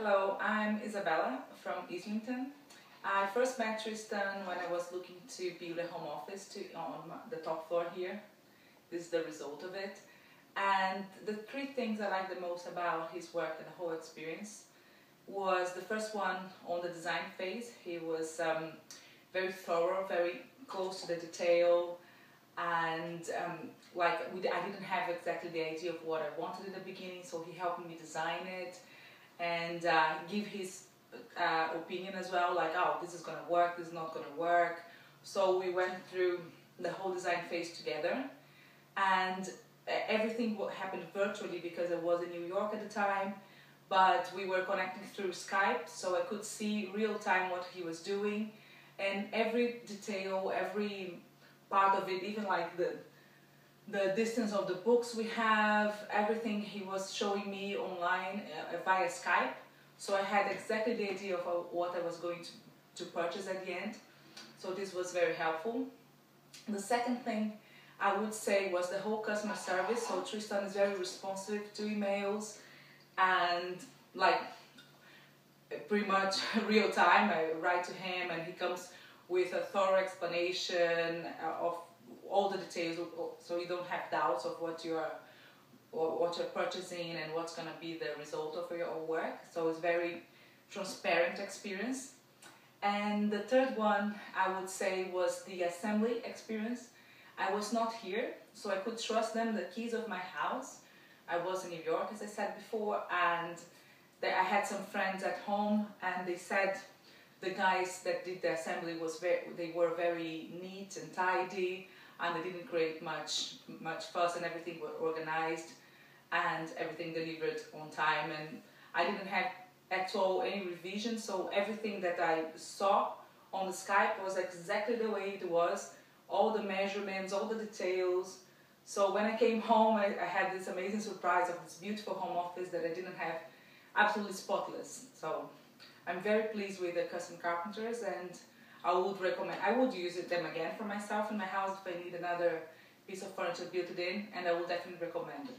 Hello, I'm Isabella from Islington. I first met Tristan when I was looking to build a home office to, on the top floor here. This is the result of it. And the three things I like the most about his work and the whole experience was the first one on the design phase. He was um, very thorough, very close to the detail, and um, like we, I didn't have exactly the idea of what I wanted in the beginning, so he helped me design it and uh, give his uh, opinion as well, like, oh, this is gonna work, this is not gonna work. So we went through the whole design phase together, and everything happened virtually because I was in New York at the time, but we were connecting through Skype, so I could see real time what he was doing, and every detail, every part of it, even like the the distance of the books we have, everything he was showing me online uh, via Skype. So I had exactly the idea of uh, what I was going to, to purchase at the end. So this was very helpful. The second thing I would say was the whole customer service. So Tristan is very responsive to emails and like pretty much real time. I write to him and he comes with a thorough explanation uh, of all the details so you don't have doubts of what you're what you're purchasing and what's going to be the result of your work. So it's very transparent experience. And the third one i would say was the assembly experience. I was not here so i could trust them the keys of my house. I was in new york as i said before and i had some friends at home and they said the guys that did the assembly was very they were very neat and tidy and they didn't create much much fuss and everything was organized and everything delivered on time and I didn't have at all any revision so everything that I saw on the Skype was exactly the way it was all the measurements all the details. So when I came home I, I had this amazing surprise of this beautiful home office that I didn't have absolutely spotless so I'm very pleased with the custom carpenters and I would recommend, I would use them again for myself in my house if I need another piece of furniture built in and I would definitely recommend them.